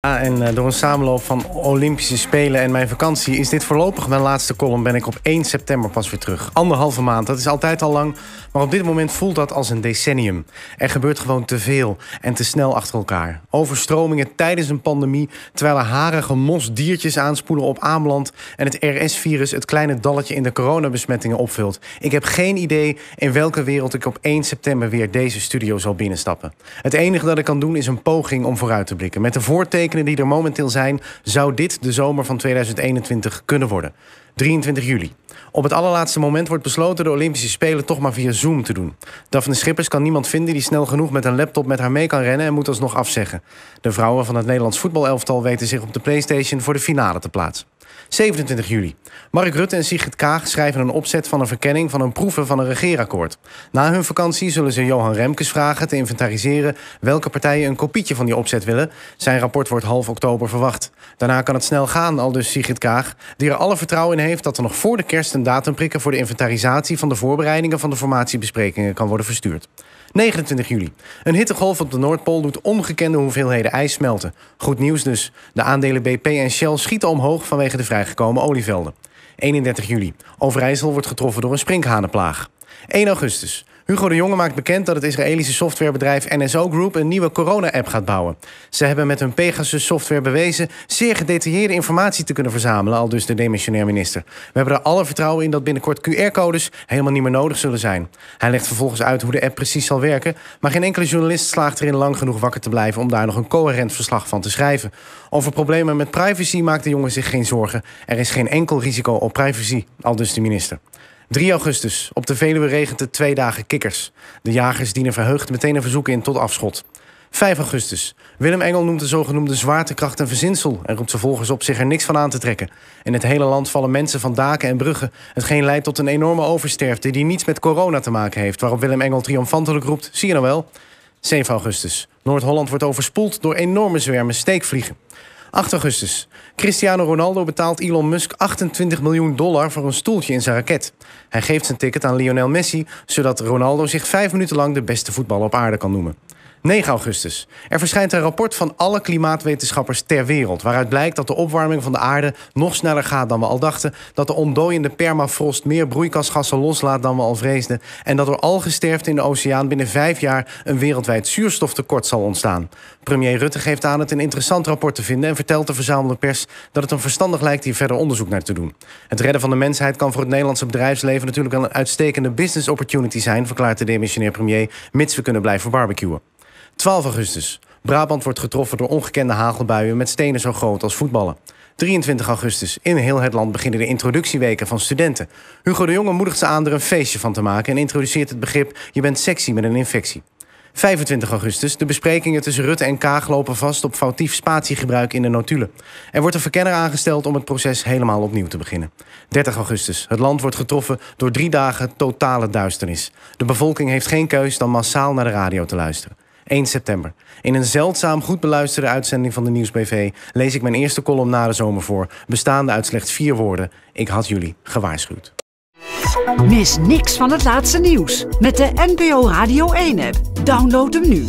Ja, en uh, door een samenloop van Olympische Spelen en mijn vakantie is dit voorlopig mijn laatste column. Ben ik op 1 september pas weer terug. Anderhalve maand, dat is altijd al lang. Maar op dit moment voelt dat als een decennium. Er gebeurt gewoon te veel en te snel achter elkaar. Overstromingen tijdens een pandemie, terwijl er harige mosdiertjes aanspoelen op aanland en het RS-virus het kleine dalletje in de coronabesmettingen opvult. Ik heb geen idee in welke wereld ik op 1 september weer deze studio zal binnenstappen. Het enige dat ik kan doen is een poging om vooruit te blikken. Met de die er momenteel zijn, zou dit de zomer van 2021 kunnen worden. 23 juli. Op het allerlaatste moment wordt besloten de Olympische Spelen toch maar via Zoom te doen. Daphne Schippers kan niemand vinden die snel genoeg met een laptop met haar mee kan rennen en moet alsnog afzeggen. De vrouwen van het Nederlands voetbalelftal weten zich op de PlayStation voor de finale te plaatsen. 27 juli. Mark Rutte en Sigrid Kaag schrijven een opzet van een verkenning van een proeven van een regeerakkoord. Na hun vakantie zullen ze Johan Remkes vragen te inventariseren welke partijen een kopietje van die opzet willen. Zijn rapport wordt half oktober verwacht. Daarna kan het snel gaan, al dus Sigrid Kaag, die er alle vertrouwen in heeft dat er nog voor de kerst een datum prikken voor de inventarisatie van de voorbereidingen van de formatiebesprekingen kan worden verstuurd. 29 juli. Een hittegolf op de Noordpool doet ongekende hoeveelheden ijs smelten. Goed nieuws dus. De aandelen BP en Shell schieten omhoog vanwege de vrijgekomen olievelden. 31 juli. Overijssel wordt getroffen door een sprinkhanenplaag. 1 augustus. Hugo de Jonge maakt bekend dat het Israëlische softwarebedrijf NSO Group een nieuwe corona-app gaat bouwen. Ze hebben met hun Pegasus-software bewezen zeer gedetailleerde informatie te kunnen verzamelen, al dus de demissionair minister. We hebben er alle vertrouwen in dat binnenkort QR-codes helemaal niet meer nodig zullen zijn. Hij legt vervolgens uit hoe de app precies zal werken, maar geen enkele journalist slaagt erin lang genoeg wakker te blijven om daar nog een coherent verslag van te schrijven. Over problemen met privacy maakt de jongen zich geen zorgen. Er is geen enkel risico op privacy, al dus de minister. 3 augustus. Op de Veluwe regent het twee dagen kikkers. De jagers dienen verheugd meteen een verzoek in tot afschot. 5 augustus. Willem Engel noemt de zogenoemde zwaartekracht een verzinsel... en roept zijn volgers op zich er niks van aan te trekken. In het hele land vallen mensen van daken en bruggen... hetgeen leidt tot een enorme oversterfte die niets met corona te maken heeft... waarop Willem Engel triomfantelijk roept, zie je nou wel? 7 augustus. Noord-Holland wordt overspoeld door enorme zwermen steekvliegen. 8 augustus. Cristiano Ronaldo betaalt Elon Musk 28 miljoen dollar voor een stoeltje in zijn raket. Hij geeft zijn ticket aan Lionel Messi, zodat Ronaldo zich vijf minuten lang de beste voetballer op aarde kan noemen. 9 augustus. Er verschijnt een rapport van alle klimaatwetenschappers ter wereld... waaruit blijkt dat de opwarming van de aarde nog sneller gaat dan we al dachten... dat de ontdooiende permafrost meer broeikasgassen loslaat dan we al vreesden... en dat door algesterfte in de oceaan binnen vijf jaar... een wereldwijd zuurstoftekort zal ontstaan. Premier Rutte geeft aan het een interessant rapport te vinden... en vertelt de verzamelde pers dat het hem verstandig lijkt hier verder onderzoek naar te doen. Het redden van de mensheid kan voor het Nederlandse bedrijfsleven... natuurlijk wel een uitstekende business opportunity zijn... verklaart de demissionair premier, mits we kunnen blijven barbecuen. 12 augustus. Brabant wordt getroffen door ongekende hagelbuien met stenen zo groot als voetballen. 23 augustus. In heel het land beginnen de introductieweken van studenten. Hugo de Jonge moedigt ze aan er een feestje van te maken en introduceert het begrip je bent sexy met een infectie. 25 augustus. De besprekingen tussen Rutte en Kaag lopen vast op foutief spatiegebruik in de notulen. Er wordt een verkenner aangesteld om het proces helemaal opnieuw te beginnen. 30 augustus. Het land wordt getroffen door drie dagen totale duisternis. De bevolking heeft geen keus dan massaal naar de radio te luisteren. 1 september. In een zeldzaam goed beluisterde uitzending van de Nieuwsbv lees ik mijn eerste column na de zomer voor, bestaande uit slechts vier woorden. Ik had jullie gewaarschuwd. Mis niks van het laatste nieuws met de NPO Radio 1-app. Download hem nu.